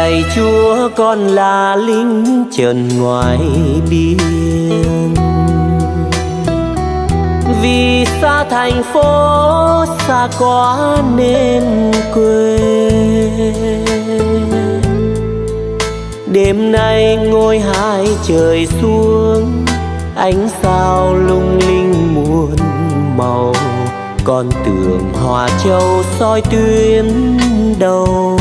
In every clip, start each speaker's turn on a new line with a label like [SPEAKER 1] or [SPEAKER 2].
[SPEAKER 1] lạy chúa, con là lính trần ngoài biên vì xa thành phố, xa quá nên quê đêm nay ngôi hai trời xuống, ánh sao lung linh muôn màu. Con tường hòa châu soi tuyến đầu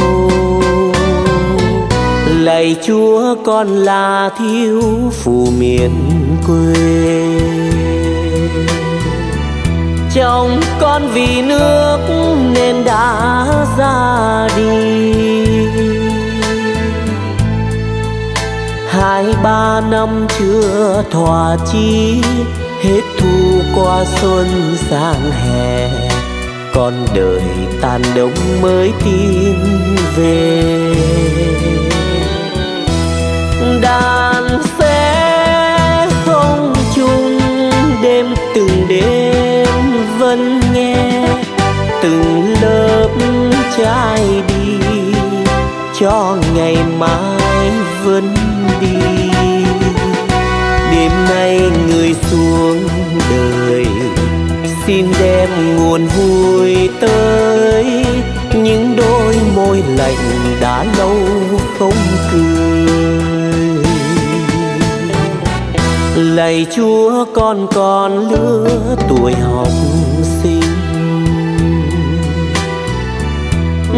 [SPEAKER 1] lạy chúa, con là thiếu phụ miền quê. Chồng con vì nước nên đã ra đi. Hai ba năm chưa thỏa chí, hết thu qua xuân sang hè. Con đời tàn đông mới tin về. Trai đi, cho ngày mai vẫn đi. Đêm nay người xuống đời, xin đem nguồn vui tới. Những đôi môi lạnh đã lâu không cười. Lạy chúa, con còn lứa tuổi học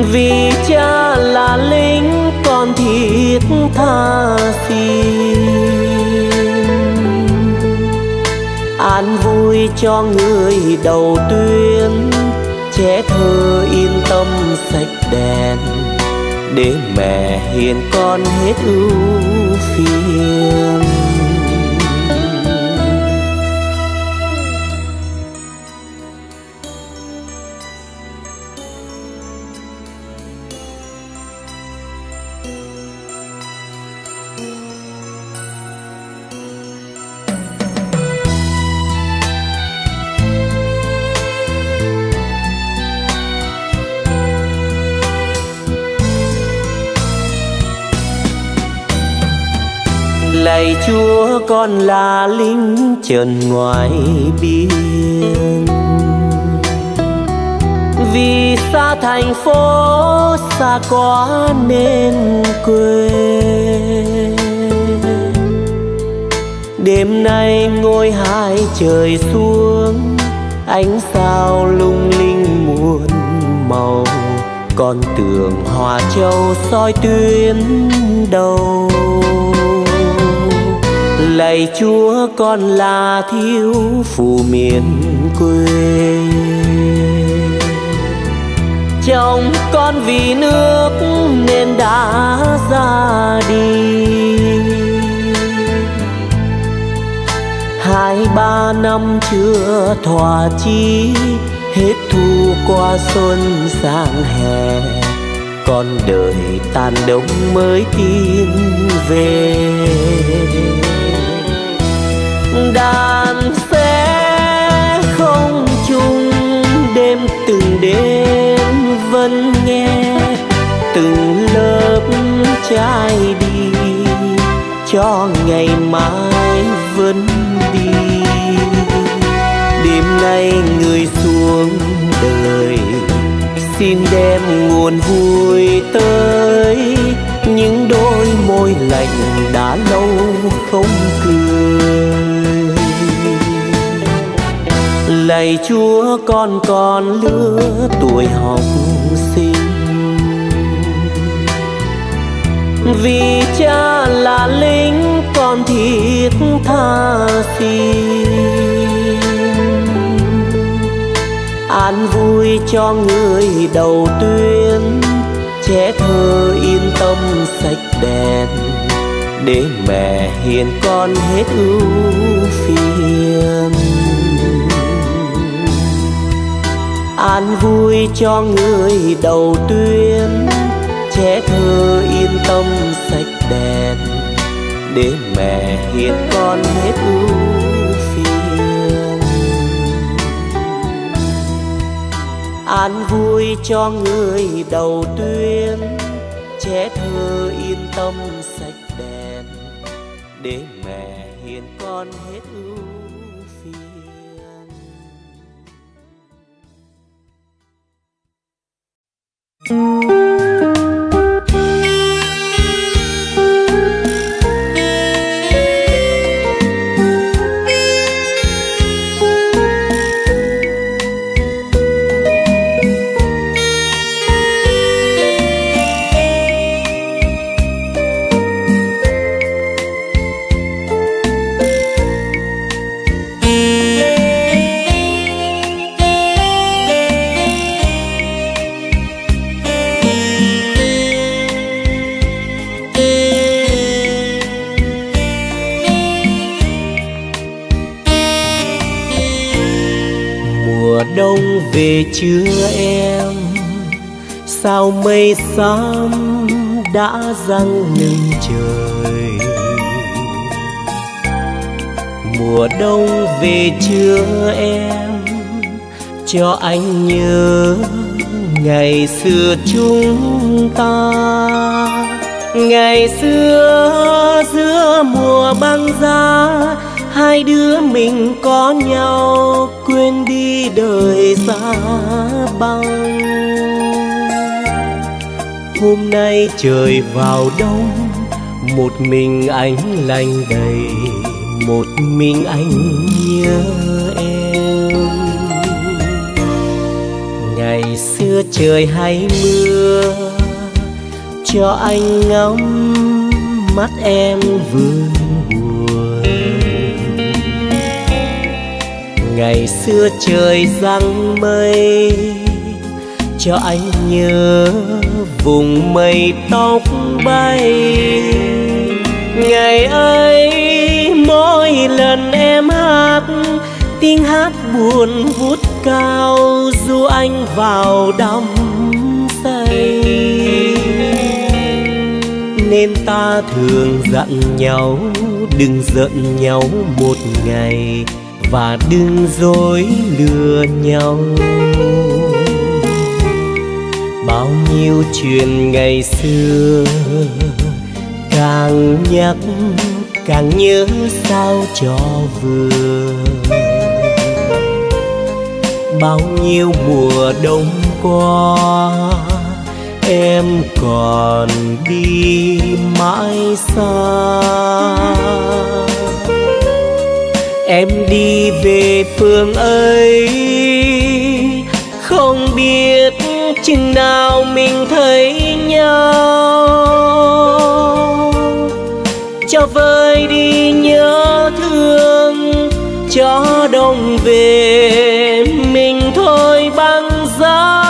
[SPEAKER 1] vì cha là lính con thiết tha xin. An vui cho người đầu tuyến trẻ thơ yên tâm sạch đèn, để mẹ hiền con hết ưu phiền. Lạy chúa, con là lính trần ngoài biên vì xa thành phố, xa quá nên quê đêm nay ngôi hai trời xuống, ánh sao lung linh muôn màu. Con tường hòa châu soi tuyến đầu lạy chúa, con là thiếu phụ miền quê. Chồng con vì nước nên đã ra đi. Hai ba năm chưa thỏa chí, hết thu qua xuân sang hè. Con đời tàn đông mới tin về đàn sẽ không chung, đêm từng đêm vẫn nghe từng lớp trai đi, cho ngày mai vẫn đi. Đêm nay người xuống đời, xin đem nguồn vui tới những đôi môi lạnh lạy chúa con còn lứa tuổi học sinh. Vì cha là lính con thiết tha xin. An vui cho người đầu tuyến trẻ thơ yên tâm sạch đèn, để mẹ hiền con hết ưu phiền. An vui cho người đầu tuyến trẻ thơ yên tâm sạch đèn, để mẹ hiền con hết ưu phiền. An vui cho người đầu tuyến trẻ thơ yên tâm sạch đèn, để mẹ hiền con hết ưu phiền về chưa em? Sao mây xám đã răng lưng trời? Mùa đông về chưa em? Cho anh nhớ ngày xưa chúng ta. Ngày xưa giữa mùa băng giá hai đứa mình có nhau, quên đi đời xa băng. Hôm nay trời vào đông, một mình anh lành đầy, một mình anh nhớ em. Ngày xưa trời hay mưa, cho anh ngắm mắt em vương ngày xưa trời răng mây, cho anh nhớ vùng mây tóc bay. Ngày ấy mỗi lần em hát, tiếng hát buồn vút cao du anh vào đắm say. Nên ta thường dặn nhau, đừng giận nhau một ngày và đừng dối lừa nhau. Bao nhiêu chuyện ngày xưa càng nhắc, càng nhớ sao cho vừa. Bao nhiêu mùa đông qua, em còn đi mãi xa em đi về phương ấy. Không biết chừng nào mình thấy nhau. Cho vơi đi nhớ thương, cho đông về mình thôi băng giá.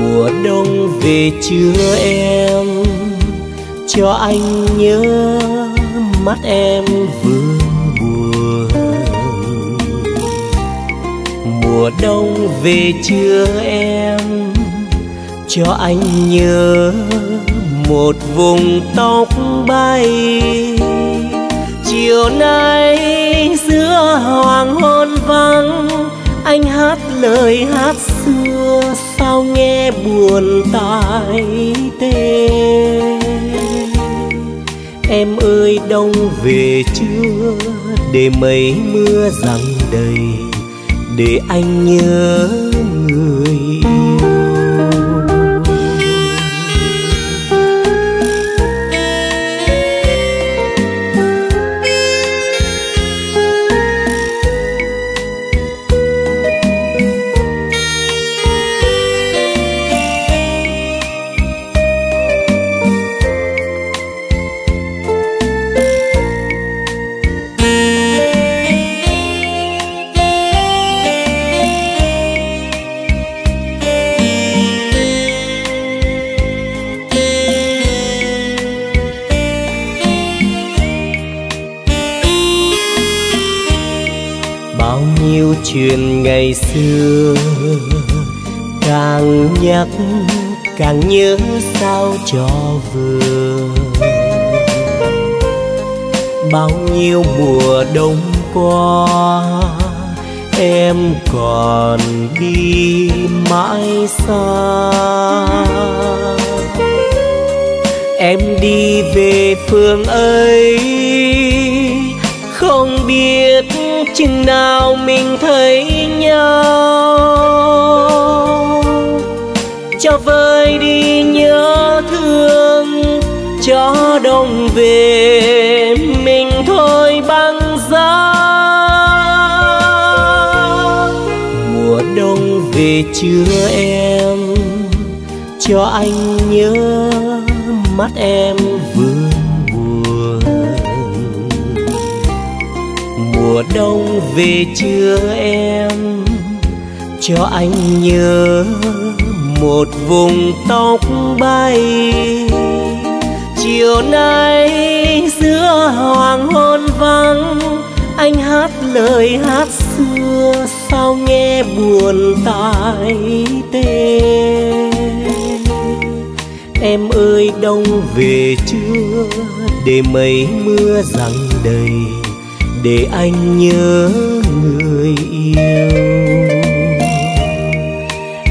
[SPEAKER 1] Mùa đông về chưa em, cho anh nhớ mắt em vương buồn. Mùa đông về chưa em, cho anh nhớ một vùng tóc bay. Chiều nay giữa hoàng hôn vắng, anh hát lời hát xưa, sao nghe buồn tai tê em ơi đông về chưa? Để mấy mưa răng đầy để anh nhớ người. Xưa càng nhắc càng nhớ sao cho vừa. Bao nhiêu mùa đông qua, em còn đi mãi xa. Em đi về phương ấy, không biết chừng nào mình thấy nhau cho vơi đi nhớ thương, cho đông về mình thôi băng giá mùa đông về chưa em, cho anh nhớ mắt em vừa. Đông về chưa em. Cho anh nhớ một vùng tóc bay. Chiều nay giữa hoàng hôn vắng, anh hát lời hát xưa sao nghe buồn tai tê. Em ơi đông về chưa để mấy mưa rằng đầy để anh nhớ người yêu.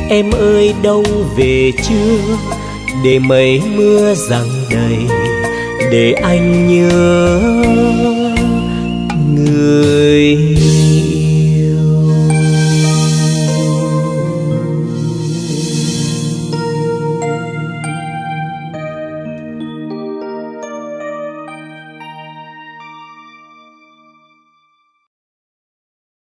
[SPEAKER 1] Em ơi đông về chưa? Để mấy mưa giăng đầy, để anh nhớ người